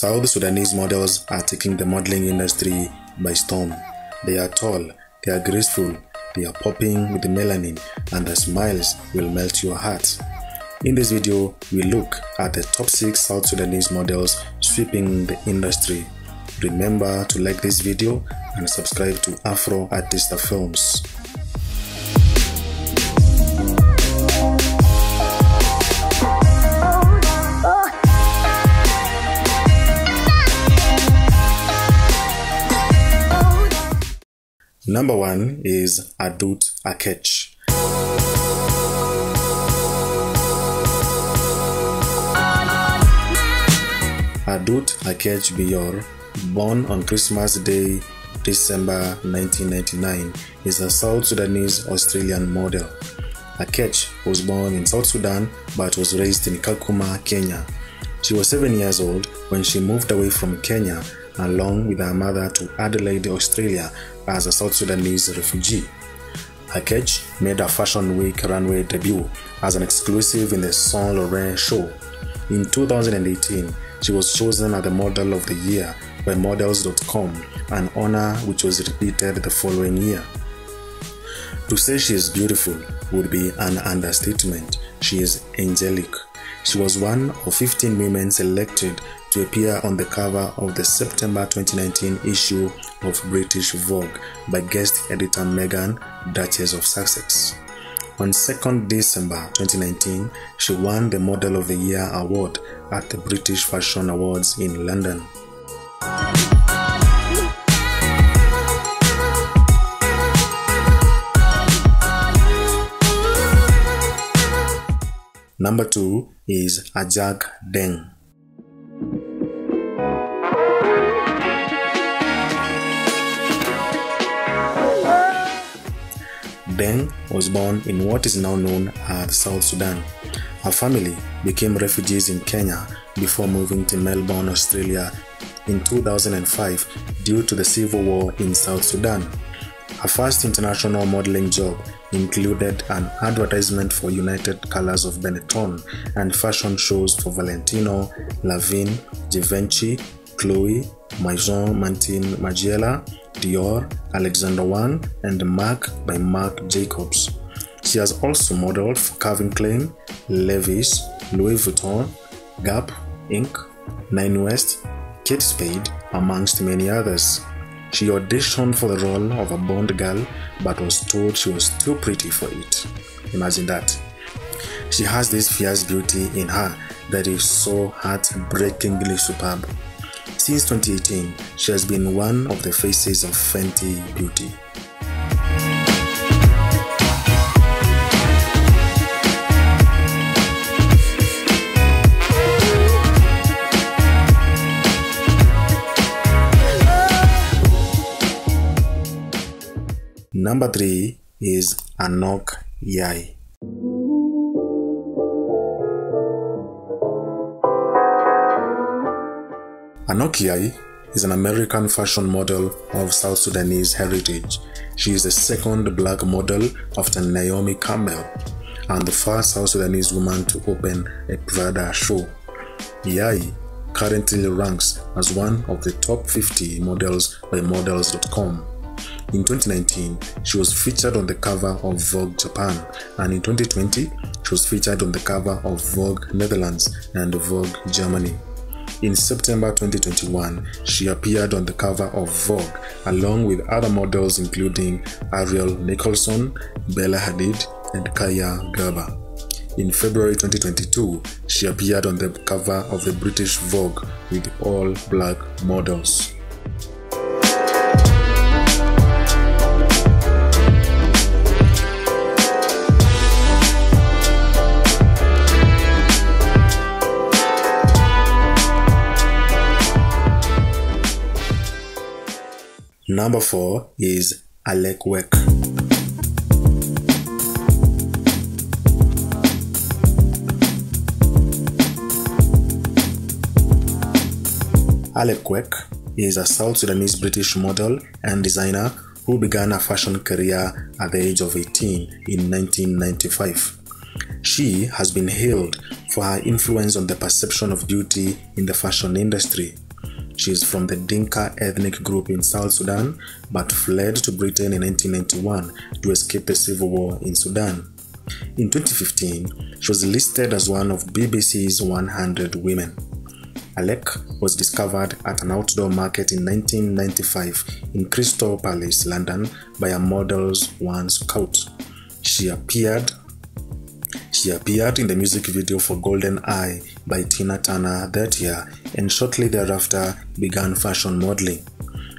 South Sudanese models are taking the modeling industry by storm. They are tall, they are graceful, they are popping with melanin, and their smiles will melt your heart. In this video, we look at the top 6 South Sudanese models sweeping the industry. Remember to like this video and subscribe to Afro Artista Films. Number 1 is Adut Akech. Adut Akech Bior, born on Christmas Day, December 1999, is a South Sudanese Australian model. Akech was born in South Sudan but was raised in Kakuma, Kenya. She was 7 years old when she moved away from Kenya along with her mother to Adelaide, Australia as a South Sudanese refugee. Akech made her Fashion Week runway debut as an exclusive in the Saint Laurent show. In 2018, she was chosen as the Model of the Year by Models.com, an honor which was repeated the following year. To say she is beautiful would be an understatement. She is angelic. She was one of 15 women selected to appear on the cover of the September 2019 issue of British Vogue by guest editor Meghan, Duchess of Sussex. On 2nd December 2019, she won the Model of the Year award at the British Fashion Awards in London. Number 2 is Ajak Deng. Deng was born in what is now known as South Sudan. Her family became refugees in Kenya before moving to Melbourne, Australia in 2005 due to the civil war in South Sudan. Her first international modeling job included an advertisement for United Colors of Benetton and fashion shows for Valentino, Lanvin, Givenchy, Chloe, Maison Martin Margiela, Dior, Alexander Wang, and Marc by Marc Jacobs. She has also modeled for Calvin Klein, Levi's, Louis Vuitton, Gap, Inc., Nine West, Kate Spade, amongst many others. She auditioned for the role of a Bond girl but was told she was too pretty for it. Imagine that. She has this fierce beauty in her that is so heartbreakingly superb. Since 2018, she has been one of the faces of Fenty Beauty. Number 3 is Anok Yai. Anok Yai is an American fashion model of South Sudanese heritage. She is the second black model after Naomi Campbell and the first South Sudanese woman to open a Prada show. Yai currently ranks as one of the top 50 models by Models.com. In 2019, she was featured on the cover of Vogue Japan, and in 2020, she was featured on the cover of Vogue Netherlands and Vogue Germany. In September 2021, she appeared on the cover of Vogue along with other models including Ariel Nicholson, Bella Hadid, and Kaia Gerber. In February 2022, she appeared on the cover of the British Vogue with all black models. Number 4 is Alek Wek. Alek Wek is a South Sudanese British model and designer who began a fashion career at the age of 18 in 1995. She has been hailed for her influence on the perception of beauty in the fashion industry. She is from the Dinka ethnic group in South Sudan but fled to Britain in 1991 to escape the civil war in Sudan. In 2015, she was listed as one of BBC's 100 women. Alek was discovered at an outdoor market in 1995 in Crystal Palace, London, by a Models 1 scout. She appeared she appeared in the music video for GoldenEye by Tina Turner that year and shortly thereafter began fashion modeling.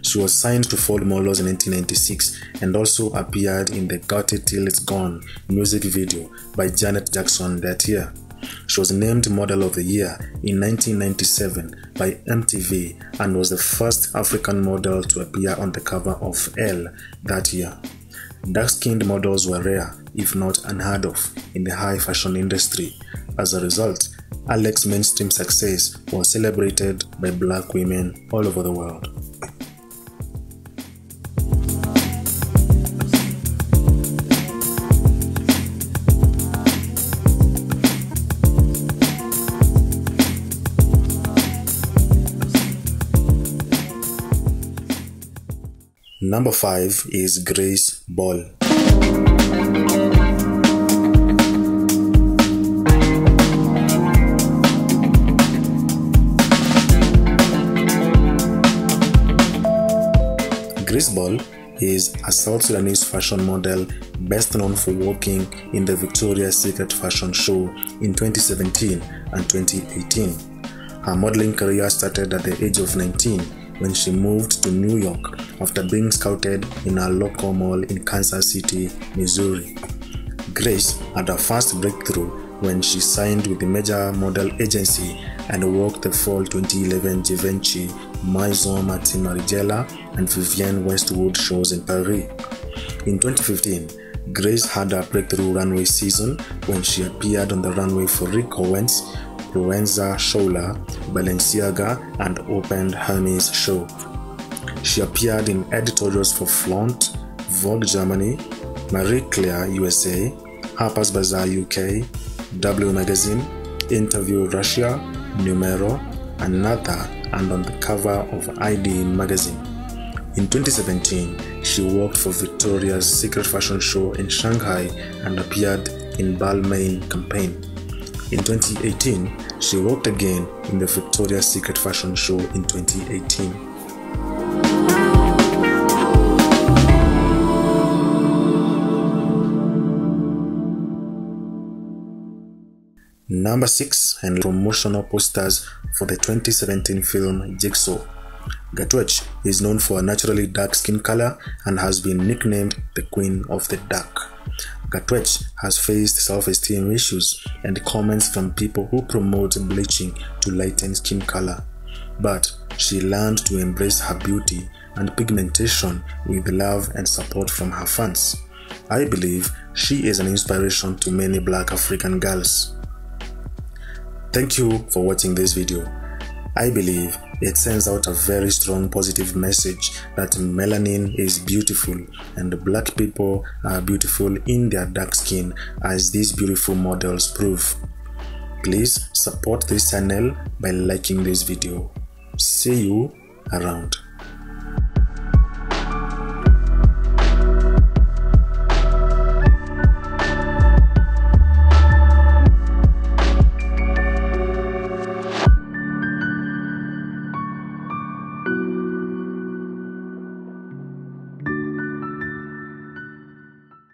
She was signed to Ford Models in 1996 and also appeared in the Got It Till It's Gone music video by Janet Jackson that year. She was named Model of the Year in 1997 by MTV and was the first African model to appear on the cover of Elle that year. Dark skinned models were rare, if not unheard of, in the high fashion industry. As a result, Alek's mainstream success was celebrated by black women all over the world. Number 5 is Grace Bol. Grace Bol is a South Sudanese fashion model best known for working in the Victoria's Secret fashion show in 2017 and 2018. Her modeling career started at the age of 19 when she moved to New York after being scouted in a local mall in Kansas City, Missouri. Grace had her first breakthrough when she signed with the major model agency and worked the fall 2011 Givenchy, Maison Martin Margiela and Vivienne Westwood shows in Paris. In 2015, Grace had her breakthrough runway season when she appeared on the runway for Rick Owens, Proenza Schouler, Balenciaga, and opened Hermes show. She appeared in editorials for Flaunt, Vogue Germany, Marie Claire USA, Harper's Bazaar UK, W Magazine, Interview Russia, Numero, and Nata, and on the cover of ID magazine. In 2017, she worked for Victoria's Secret Fashion Show in Shanghai and appeared in Balmain campaign. In 2018, she walked again in the Victoria's Secret Fashion Show in 2018. Number 6 and promotional posters for the 2017 film Jigsaw. Gatwech is known for a naturally dark skin color and has been nicknamed the Queen of the Dark. Gatwech has faced self-esteem issues and comments from people who promote bleaching to lighten skin color. But she learned to embrace her beauty and pigmentation with love and support from her fans. I believe she is an inspiration to many black African girls. Thank you for watching this video. I believe it sends out a very strong positive message that melanin is beautiful and black people are beautiful in their dark skin as these beautiful models prove. Please support this channel by liking this video. See you around.